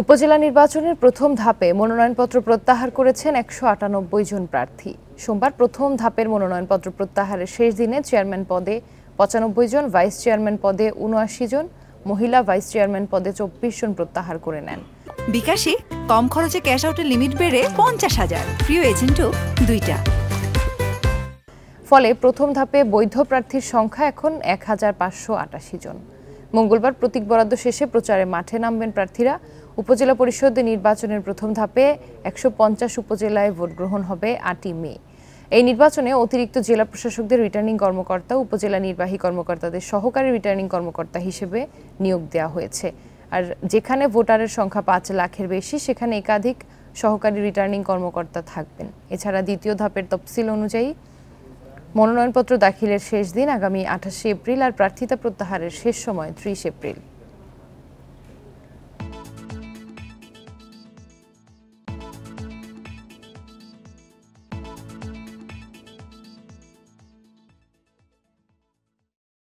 উপজেলা নির্বাচনের প্রথম ধাপে মনোনয়নপত্র প্রত্যাহার করেছেন একশো আটানব্বই জন প্রার্থী। সোমবার প্রথম ধাপের মনোনয়নপত্র প্রত্যাহারের শেষ দিনে চেয়ারম্যান পদে পঁচানব্বই জন ভাইস চেয়ারম্যান পদে উনআশি জন মহিলা ভাইস চেয়ারম্যান পদে চব্বিশ জন প্রত্যাহার করে নেন। বিকাশে কম খরচে ক্যাশ আউটের লিমিট বেড়ে পঞ্চাশ হাজার। প্রিয় এজেন্টও দুইটা। ফলে প্রথম ধাপে বৈধ প্রার্থীর সংখ্যা এখন এক হাজার পাঁচশো আটাশি জন। মঙ্গলবার প্রতীক বরাদ্দ শেষে প্রচারে মাঠে নামবেন প্রার্থীরা। উপজেলা পরিষদ নির্বাচনের প্রথম ধাপে একশো পঞ্চাশ উপজেলায় ভোট গ্রহণ হবে আটই মে। এই নির্বাচনে অতিরিক্ত জেলা প্রশাসকদের রিটার্নিং কর্মকর্তা, উপজেলা নির্বাহী কর্মকর্তাদের সহকারী রিটার্নিং কর্মকর্তা হিসেবে নিয়োগ দেওয়া হয়েছে। আর যেখানে ভোটারের সংখ্যা পাঁচ লাখের বেশি, সেখানে একাধিক সহকারী রিটার্নিং কর্মকর্তা থাকবেন। এছাড়া দ্বিতীয় ধাপের তফসিল অনুযায়ী মনোনয়নপত্র দাখিলের শেষ দিন আগামী আঠাশে এপ্রিল আর প্রার্থিতা প্রত্যাহারের শেষ সময় ত্রিশ এপ্রিল।